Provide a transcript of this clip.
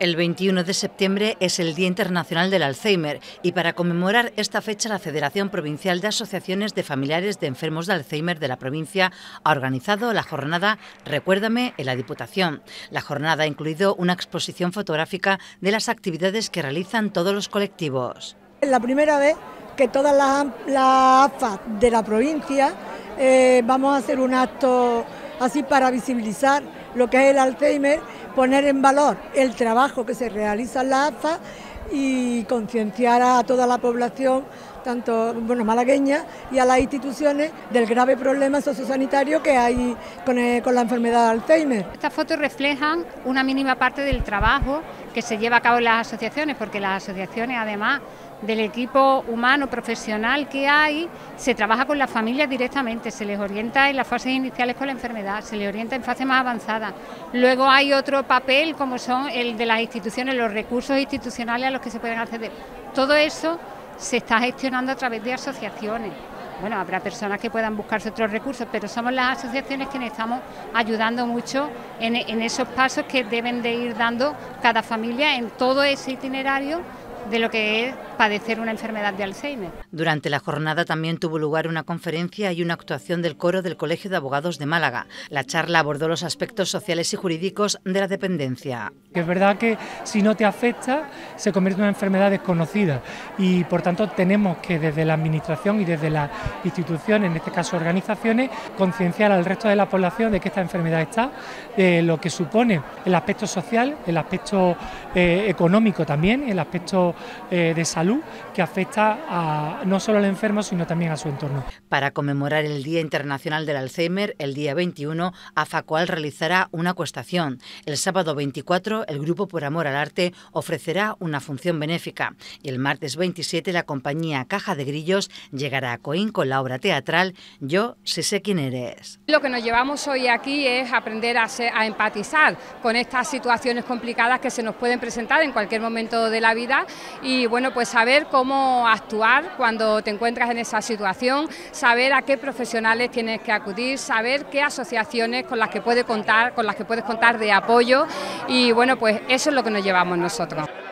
El 21 de septiembre es el Día Internacional del Alzheimer y para conmemorar esta fecha la Federación Provincial de Asociaciones de Familiares de Enfermos de Alzheimer de la provincia ha organizado la jornada Recuérdame en la Diputación. La jornada ha incluido una exposición fotográfica de las actividades que realizan todos los colectivos. Es la primera vez que todas las, AFA de la provincia eh, vamos a hacer un acto así para visibilizar lo que es el Alzheimer, poner en valor el trabajo que se realiza en la AFA y concienciar a toda la población, tanto bueno, malagueña y a las instituciones del grave problema sociosanitario que hay con, con la enfermedad de Alzheimer. Estas fotos reflejan una mínima parte del trabajo que se lleva a cabo en las asociaciones, porque las asociaciones además del equipo humano profesional que hay, se trabaja con las familias directamente, se les orienta en las fases iniciales con la enfermedad, se les orienta en fases más avanzadas. Luego hay otro papel como son el de las instituciones, los recursos institucionales a los que se pueden acceder. Todo eso se está gestionando a través de asociaciones. Bueno, habrá personas que puedan buscarse otros recursos, pero somos las asociaciones quienes estamos ayudando mucho en, en esos pasos que deben de ir dando cada familia en todo ese itinerario de lo que es padecer una enfermedad de Alzheimer. Durante la jornada también tuvo lugar una conferencia y una actuación del coro del Colegio de Abogados de Málaga. La charla abordó los aspectos sociales y jurídicos de la dependencia. Es verdad que si no te afecta se convierte en una enfermedad desconocida y por tanto tenemos que desde la administración y desde las instituciones, en este caso organizaciones, concienciar al resto de la población de que esta enfermedad está, de lo que supone el aspecto social, el aspecto eh, económico también, el aspecto eh, de salud que afecta a, no solo al enfermo, sino también a su entorno. Para conmemorar el Día Internacional del Alzheimer, el día 21, AFACOAL realizará una acuestación. El sábado 24, el Grupo por Amor al Arte ofrecerá una función benéfica. Y el martes 27, la compañía Caja de Grillos llegará a Coín con la obra teatral Yo sé sé quién eres. Lo que nos llevamos hoy aquí es aprender a, a empatizar con estas situaciones complicadas que se nos pueden presentar en cualquier momento de la vida y bueno, pues saber cómo actuar cuando te encuentras en esa situación, saber a qué profesionales tienes que acudir, saber qué asociaciones con las que puedes contar, con las que puedes contar de apoyo y bueno, pues eso es lo que nos llevamos nosotros.